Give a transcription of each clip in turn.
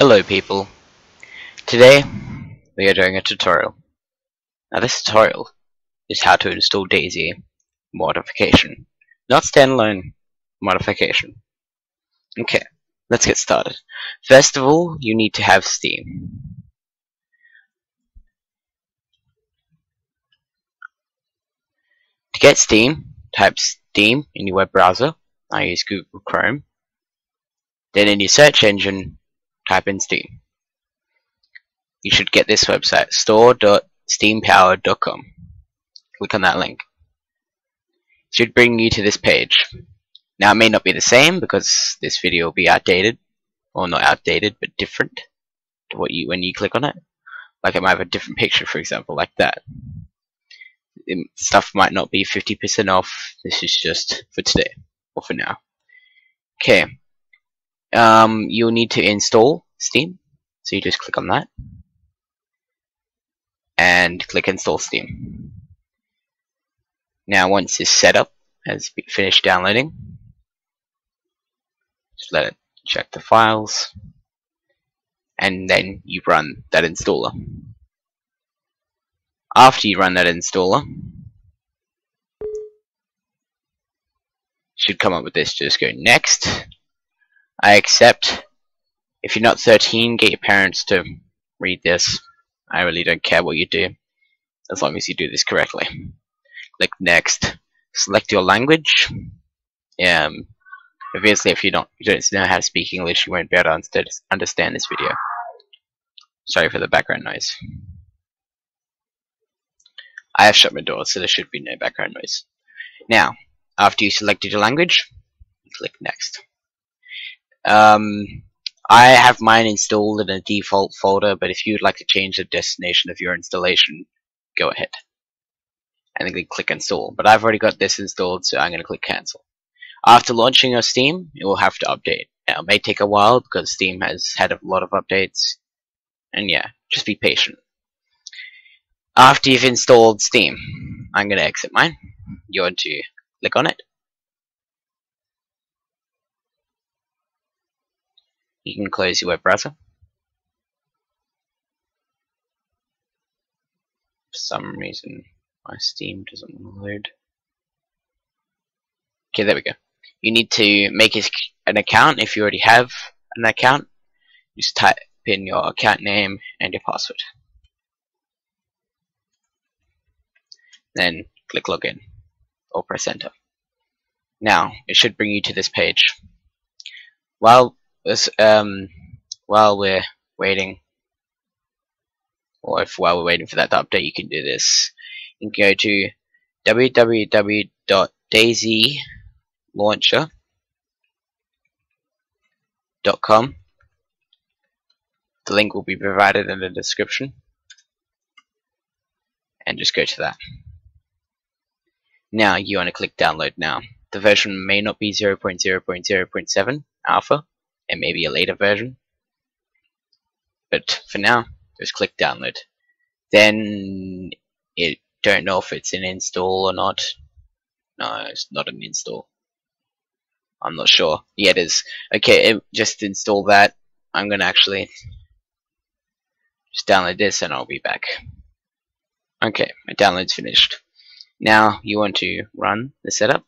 Hello people. Today we are doing a tutorial. Now this tutorial is how to install DayZ modification. Not standalone modification. Okay, let's get started. First of all, you need to have Steam. To get Steam, type Steam in your web browser. I use Google Chrome. Then in your search engine, type in Steam. You should get this website, store.steampower.com. Click on that link. It should bring you to this page. Now it may not be the same because this video will be outdated, or not outdated, but different to what you when you click on it. Like it might have a different picture, for example, like that. It, stuff might not be 50% off. This is just for today or for now. Okay, um, you'll need to install Steam. So you just click on that and click install Steam. Now once it's set up, has finished downloading, just let it check the files and then you run that installer. After you run that installer, should come up with this, just go next I accept. If you're not 13, get your parents to read this. I really don't care what you do, as long as you do this correctly. Click next. Select your language. Um, obviously, if you don't, you don't know how to speak English, you won't be able to understand this video. Sorry for the background noise. I have shut my door, so there should be no background noise. Now, after you selected your language, click next. Um, I have mine installed in a default folder, but if you'd like to change the destination of your installation, go ahead. And then click install. But I've already got this installed, so I'm going to click cancel. After launching your Steam, it will have to update. Now, it may take a while because Steam has had a lot of updates. And yeah, just be patient. After you've installed Steam, I'm going to exit mine. You want to click on it You can close your web browser. For some reason, my Steam doesn't load. Okay, there we go. You need to make an account if you already have an account. Just type in your account name and your password. Then click login or press enter. Now, it should bring you to this page. While um, while we're waiting, or if while we're waiting for that to update, you can do this. You can go to www.dayzlauncher.com The link will be provided in the description. And just go to that. Now you want to click download now. The version may not be 0.0.0.7 alpha, and maybe a later version. But for now, just click download. Then it don't know if it's an install or not. No, it's not an install. I'm not sure. Yeah, it is. Okay, it, just install that. I'm gonna actually just download this and I'll be back. Okay, my download's finished. Now you want to run the setup.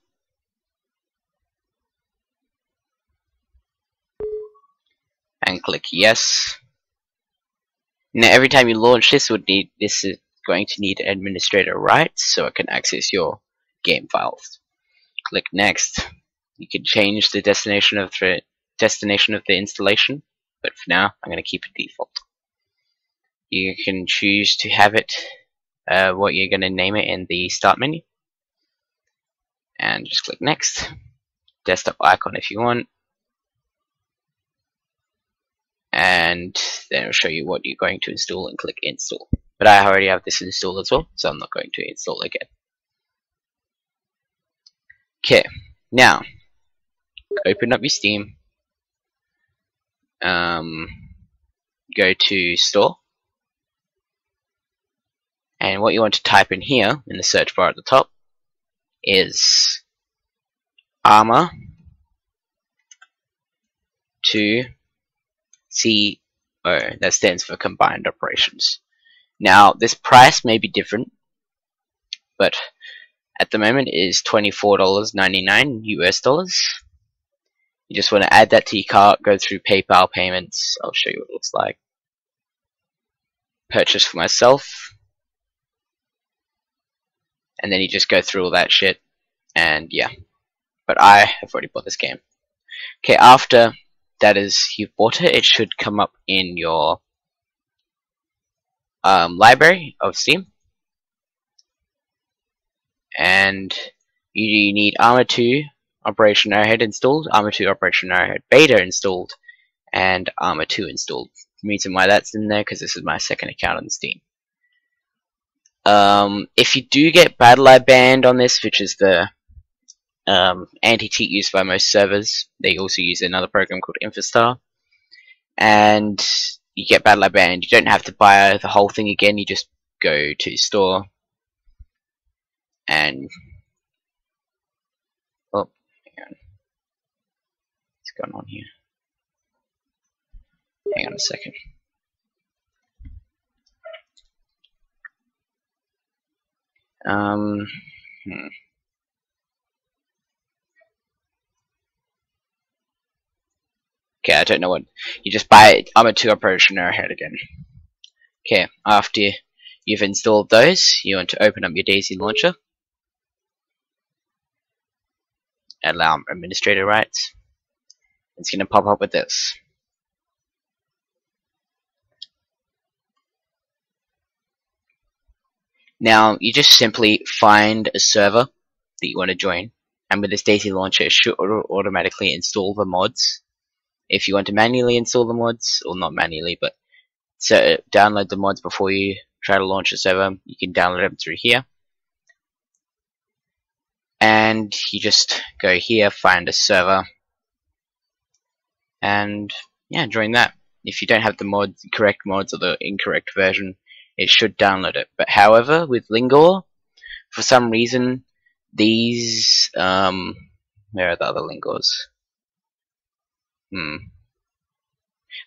And click yes. Now every time you launch this would need this is going to need administrator rights so it can access your game files. Click next. You can change the destination of the destination of the installation, but for now I'm going to keep it default. You can choose to have it uh, what you're going to name it in the start menu and just click next. Desktop icon if you want and then it'll show you what you're going to install and click install. But I already have this installed as well, so I'm not going to install again. Okay, now open up your Steam, um, go to store, and what you want to type in here in the search bar at the top is Arma 2 C that stands for combined operations. Now, this price may be different, but at the moment is $24.99 US dollars. You just want to add that to your cart, go through PayPal payments. I'll show you what it looks like. Purchase for myself. And then you just go through all that shit. And yeah. But I have already bought this game. Okay, after that is you've bought it, it should come up in your um, library of Steam. And you need Arma 2 Operation Arrowhead installed, Arma 2 Operation Arrowhead Beta installed, and Arma 2 installed. The reason why that's in there because this is my second account on Steam. Um, if you do get BattlEye banned on this, which is the um, anti-cheat used by most servers, they also use another program called infiSTAR, and you get BattlEye banned. You don't have to buy the whole thing again. You just go to store and oh, hang on, what's going on here? Hang on a second. Um, hmm. Okay, I don't know what. You just buy it. Arma two operation arrowhead again. Okay, after you've installed those, you want to open up your DayZ launcher. Allow administrator rights. It's going to pop up with this. Now, you just simply find a server that you want to join, and with this DayZ launcher, it should automatically install the mods if you want to manually install the mods, or not manually, but so download the mods before you try to launch a server, you can download them through here. And you just go here, find a server, and yeah, join that. If you don't have the mods, correct mods or the incorrect version, it should download it. But however, with Lingor, for some reason, these um, where are the other Lingors? Hmm.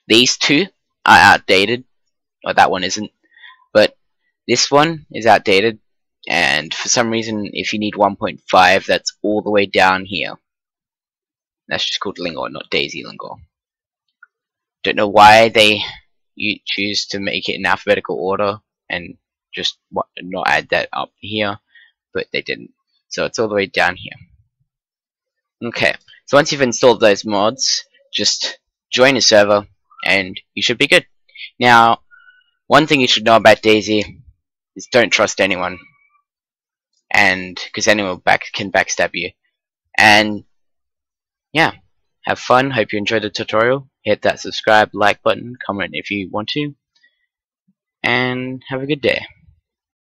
These two are outdated. Or that one isn't. But this one is outdated. And for some reason, if you need 1.5, that's all the way down here. That's just called Lingor, not DayZ Lingor. Don't know why they you choose to make it in alphabetical order and just not add that up here, but they didn't. So it's all the way down here. Okay, so once you've installed those mods, just join a server and you should be good. Now, one thing you should know about DayZ is don't trust anyone, and because anyone back can backstab you. And yeah, have fun. Hope you enjoyed the tutorial. Hit that subscribe, like button, comment if you want to, and have a good day.